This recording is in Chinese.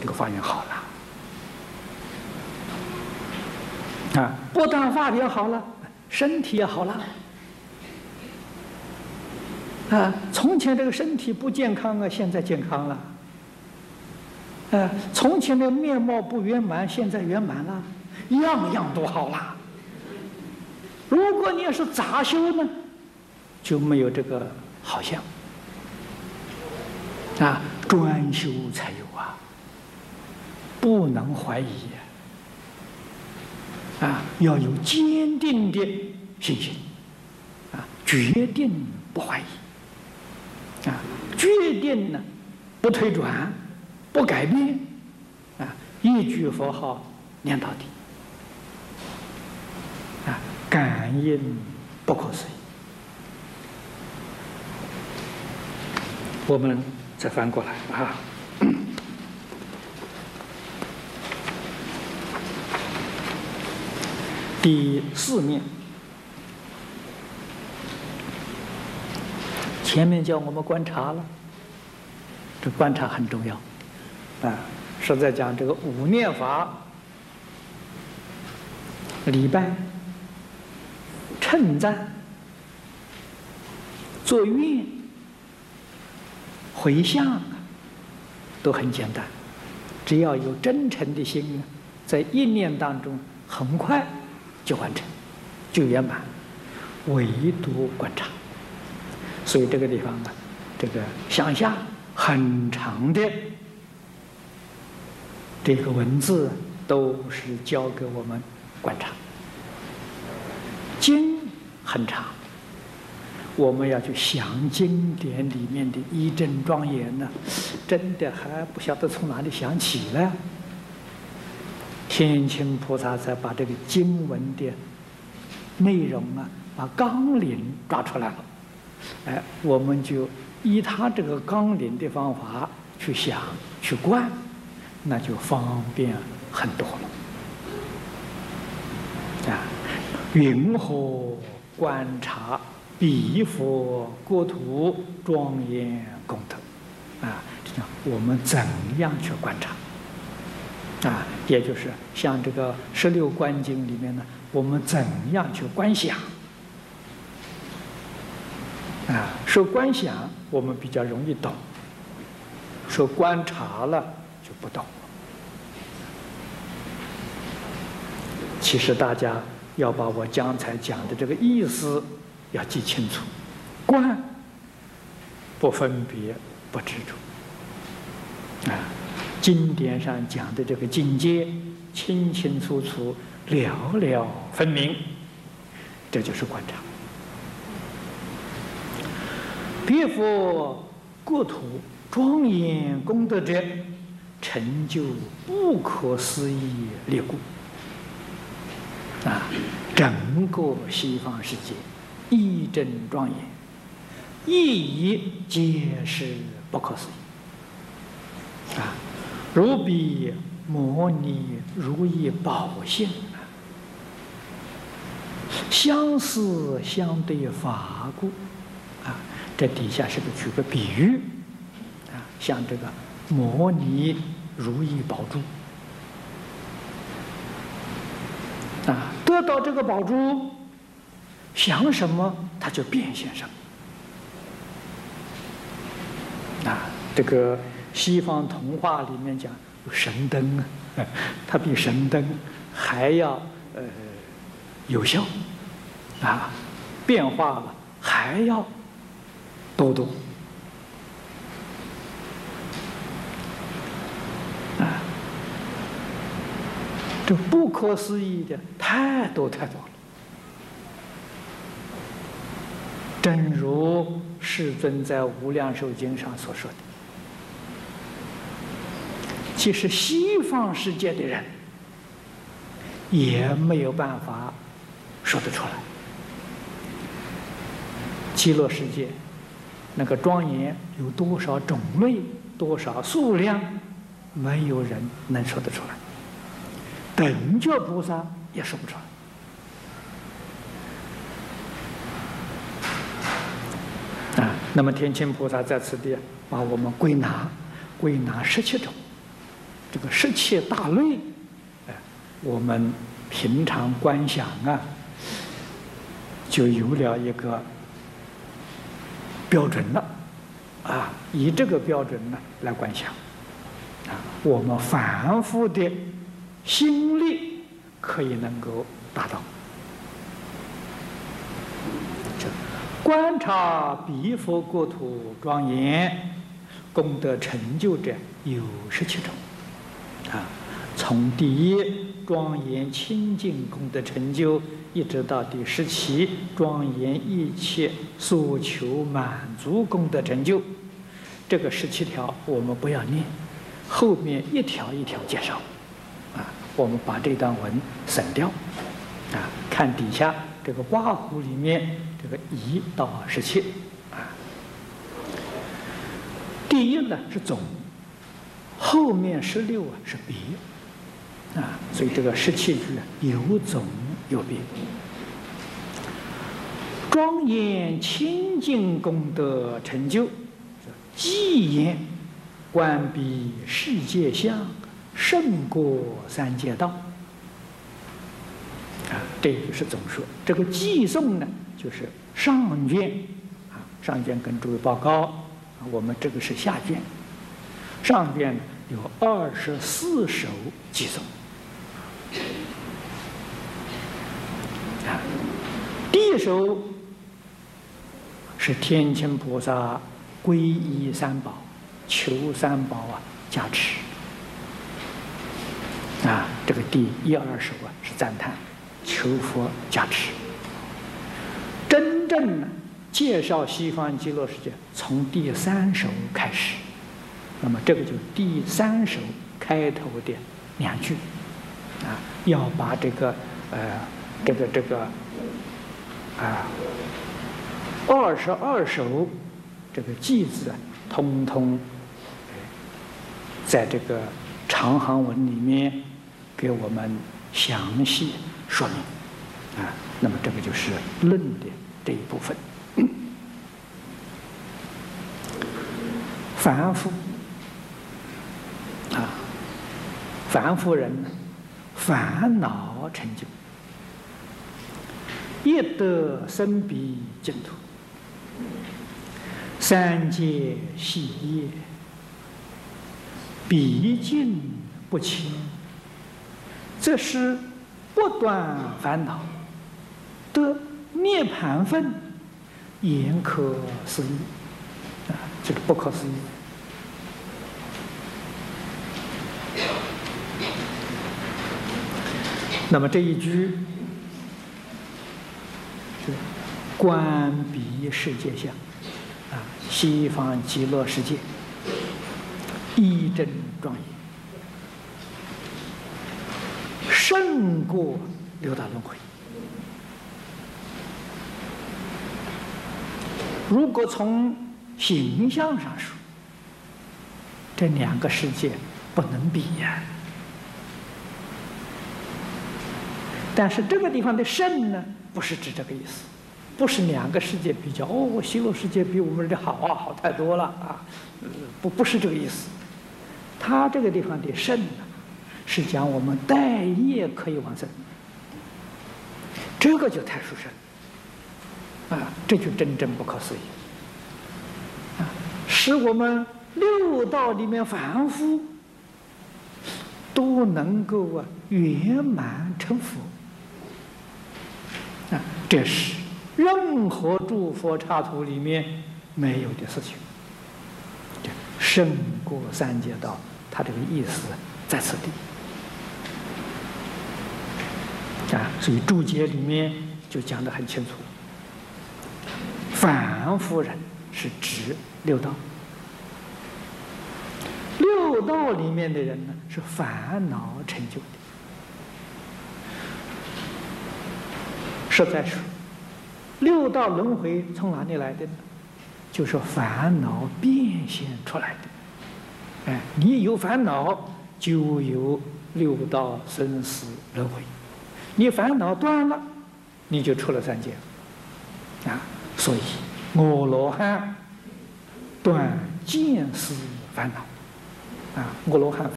这个法缘好了啊！不但法缘好了，身体也好了啊！从前这个身体不健康啊，现在健康了啊！从前的面貌不圆满，现在圆满了，样样都好了。如果你要是杂修呢，就没有这个好像啊，专修才有啊。不能怀疑啊！要有坚定的信心啊，决定不怀疑啊，决定呢不退转，不改变啊，一句佛号念到底啊，感应不可思议。我们再翻过来啊。第四面，前面叫我们观察了，这观察很重要，啊，是在讲这个五念法、礼拜、称赞、做愿、回向，都很简单，只要有真诚的心，在一念当中很快。就完成，就圆满，唯独观察。所以这个地方呢，这个向下很长的这个文字，都是教给我们观察。经很长，我们要去想经典里面的一真庄严呢，真的还不晓得从哪里想起来。天亲菩萨才把这个经文的内容啊，把纲领抓出来了。哎，我们就依他这个纲领的方法去想、去观，那就方便很多了。啊，云何观察彼佛国土庄严功德？啊，这样我们怎样去观察？啊，也就是像这个十六观经里面呢，我们怎样去观想？啊，说观想我们比较容易懂，说观察了就不懂。其实大家要把我刚才讲的这个意思要记清楚，观不分别不执着，啊。经典上讲的这个境界，清清楚楚、了了分明，这就是观察。别佛国土庄严功德者，成就不可思议力故。啊，整个西方世界一真庄严，一一皆是不可思议。啊。如彼摩尼如意宝性，相似相对法故，啊，这底下是不是举个比喻？啊，像这个摩尼如意宝珠，啊，得到这个宝珠，想什么它就变现什么，啊，这个。西方童话里面讲有神灯啊，它比神灯还要呃有效啊，变化了还要多多啊，这不可思议的太多太多了。正如世尊在《无量寿经》上所说的。即使西方世界的人也没有办法说得出来，极乐世界那个庄严有多少种类、多少数量，没有人能说得出来。等觉菩萨也说不出来。啊，那么天亲菩萨在此地把我们归纳归纳十七种。这个十七大类，哎，我们平常观想啊，就有了一个标准了，啊，以这个标准呢来观想，啊，我们反复的心力可以能够达到。观察彼佛国土庄严，功德成就者有十七种。啊，从第一庄严清净功德成就，一直到第十七庄严一切所求满足功德成就，这个十七条我们不要念，后面一条一条介绍。啊，我们把这段文省掉。啊，看底下这个刮胡里面。这个一到十七，啊，第一呢是总，后面十六啊是别，啊，所以这个十七句有总有别。庄严清净功德成就，寂言观彼世界相，胜过三界道。啊，这就是总说。这个寄颂呢。就是上卷啊，上卷跟诸位报告，我们这个是下卷。上边有二十四首偈颂啊，第一首是天亲菩萨皈依三宝，求三宝啊加持。啊，这个第一二首啊是赞叹，求佛加持。真正呢，介绍西方极乐世界从第三首开始，那么这个就第三首开头的两句，啊，要把这个呃这个这个啊二十二首这个句子啊，通通在这个长行文里面给我们详细说明，啊，那么这个就是论点。这一部分，反复啊，凡夫人烦恼成就，一得生彼净土，三界喜业，毕竟不清，这是不断烦恼得。涅盘分，言可思议啊，这个不可思议。那么这一句是观彼世界相啊，西方极乐世界一真庄严，胜过六道轮回。如果从形象上说，这两个世界不能比呀。但是这个地方的圣呢，不是指这个意思，不是两个世界比较哦，西方世界比我们这好啊，好太多了啊，不不是这个意思。他这个地方的圣呢，是讲我们待业可以往生，这个就太殊胜。啊，这就真正不可思议啊！使我们六道里面凡夫都能够啊圆满成佛，这是任何诸佛刹土里面没有的事情，胜过三界道。他这个意思在此地啊，所以注解里面就讲得很清楚。凡夫人是指六道，六道里面的人呢是烦恼成就的。实在是，六道轮回从哪里来的？就是烦恼变现出来的。哎，你有烦恼，就有六道生死轮回；你烦恼断了，你就出了三界。啊。所以，阿罗汉断见思烦恼，啊，阿罗汉。